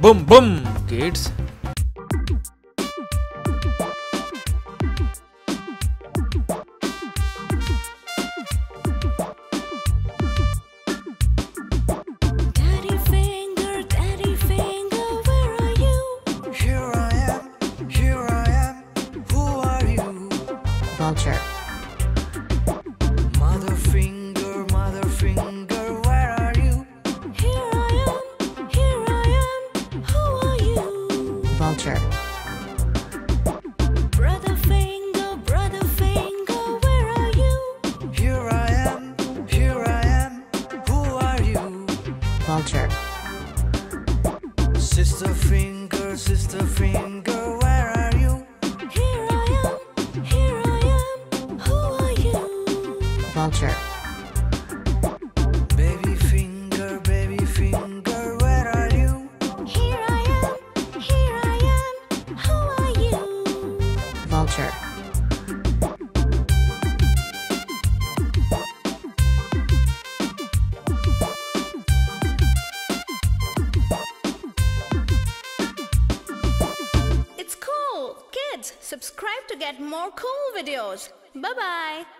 Boom, boom, kids. Daddy you? Vulture. Brother finger, brother finger, where are you? Here I am, here I am. Who are you? Vulture. Sister finger, sister finger, where are you? Here I am, here I am. Who are you? Vulture. Kids, subscribe to get more cool videos. Bye bye.